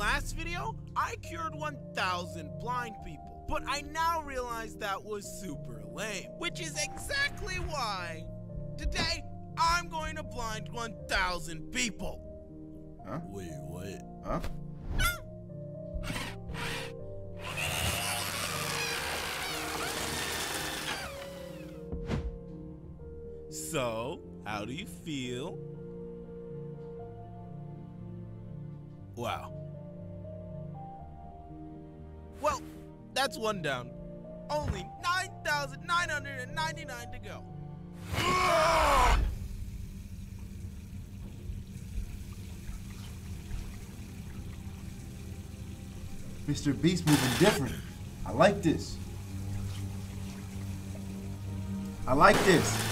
last video, I cured 1,000 blind people. But I now realize that was super lame, which is exactly why today I'm going to blind 1,000 people. Huh? Wait, what? Huh? So, how do you feel? Wow. Well, that's one down. Only 9,999 to go. Mr. Beast moving different. I like this. I like this.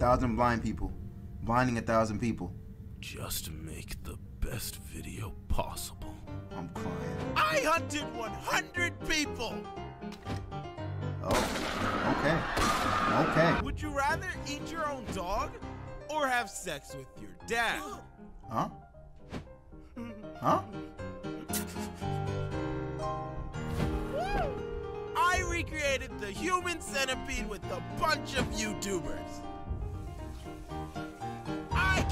Thousand blind people. Blinding a thousand people. Just to make the best video possible. I'm crying. I hunted 100 people! Oh, okay. Okay. Would you rather eat your own dog or have sex with your dad? Huh? Huh? I recreated the human centipede with a bunch of YouTubers.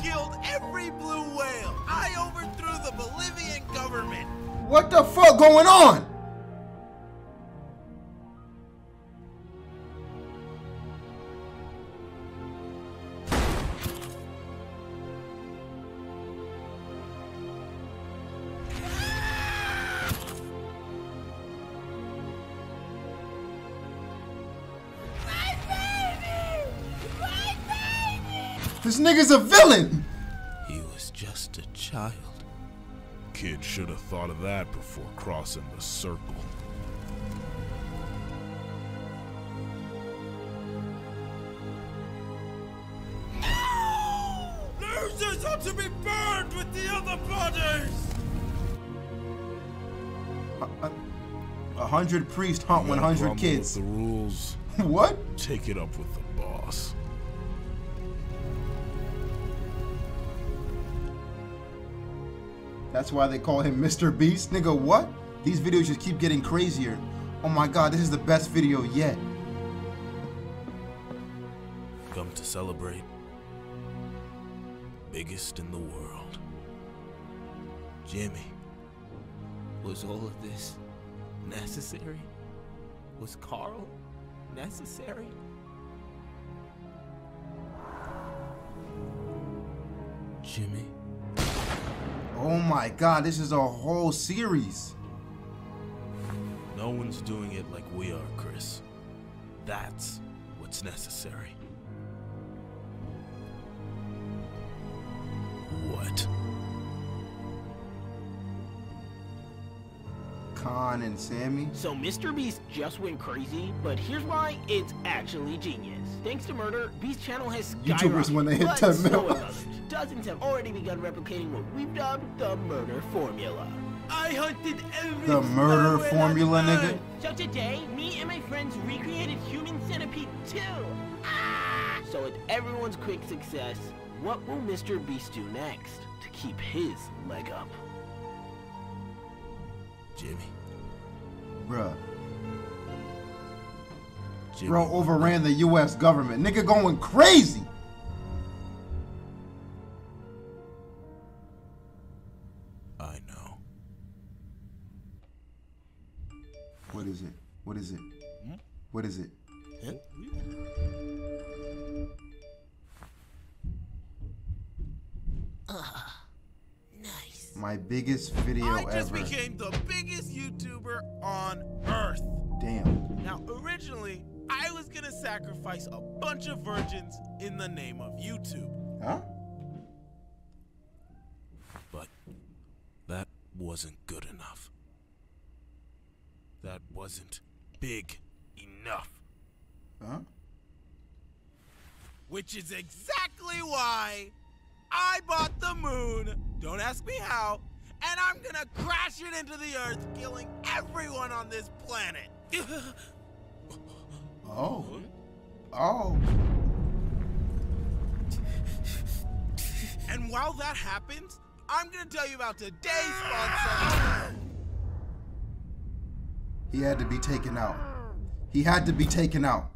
Killed every blue whale. I overthrew the Bolivian government. What the fuck going on? This nigga's a villain! He was just a child. Kid should have thought of that before crossing the circle. Losers ought to be burned with the other bodies! A hundred priests hunt 100 kids. The rules. what? Take it up with the boss. That's why they call him Mr. Beast? Nigga, what? These videos just keep getting crazier. Oh my god, this is the best video yet. Come to celebrate. Biggest in the world. Jimmy. Was all of this necessary? Was Karl necessary? Jimmy. Oh my god, this is a whole series. No one's doing it like we are, Chris. That's what's necessary. What? Khan and Sammy. So Mr. Beast just went crazy, but here's why it's actually genius. Thanks to Murder, Beast channel has skyrocketed. YouTubers when they hit but 10 so mil. Dozens have already begun replicating what we've dubbed the Murder Formula. I hunted every The murder formula, nigga. So today, me and my friends recreated Human Centipede 2. Ah! So with everyone's quick success, what will Mr. Beast do next to keep his leg up? Jimmy. Bruh. Jimmy. Bro overran the US government. Nigga going crazy. I know. What is it? What is it? Hmm? What is it? Huh? Ah, nice. My biggest video I just ever. became the biggest YouTuber on Earth. Damn. Now, originally, I was gonna sacrifice a bunch of virgins in the name of YouTube. Huh? But that wasn't good enough. That wasn't big enough. Huh? Which is exactly why I bought the moon. Don't ask me how. And I'm gonna crash it into the earth, killing everyone on this planet. Oh. Oh. And while that happens, I'm gonna tell you about today's sponsor. He had to be taken out. He had to be taken out.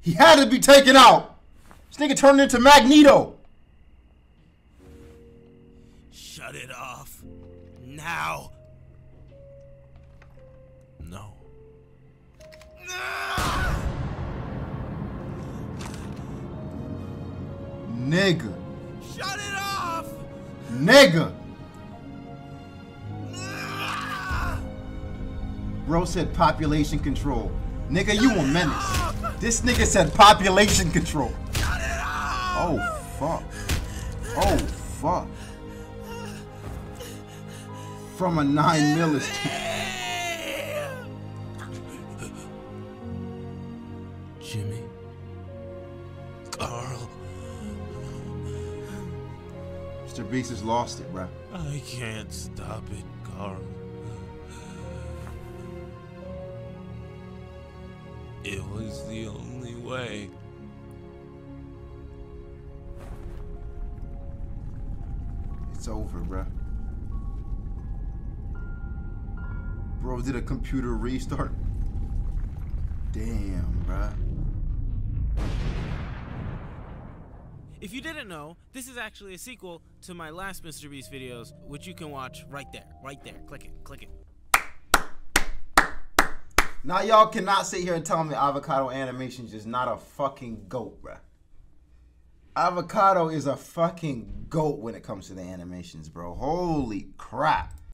He had to be taken out. This nigga turned into Magneto. Shut it off. Now. No. Nigga. Shut it off! Nigga. Bro said population control. Nigga, you a menace. This nigga said population control. Shut it off! Oh, fuck. Oh, fuck. From a 9 millisecond. Jimmy. Karl. Mr. Beast has lost it, bruh. I can't stop it, Karl. It was the only way. It's over, bruh. Bro did a computer restart. Damn, bruh. If you didn't know, this is actually a sequel to my last Mr. Beast videos, which you can watch right there, right there. Click it, click it. Now y'all cannot sit here and tell me Avocado Animations is not a fucking goat, bruh. Avocado is a fucking goat when it comes to the animations, bro. Holy crap.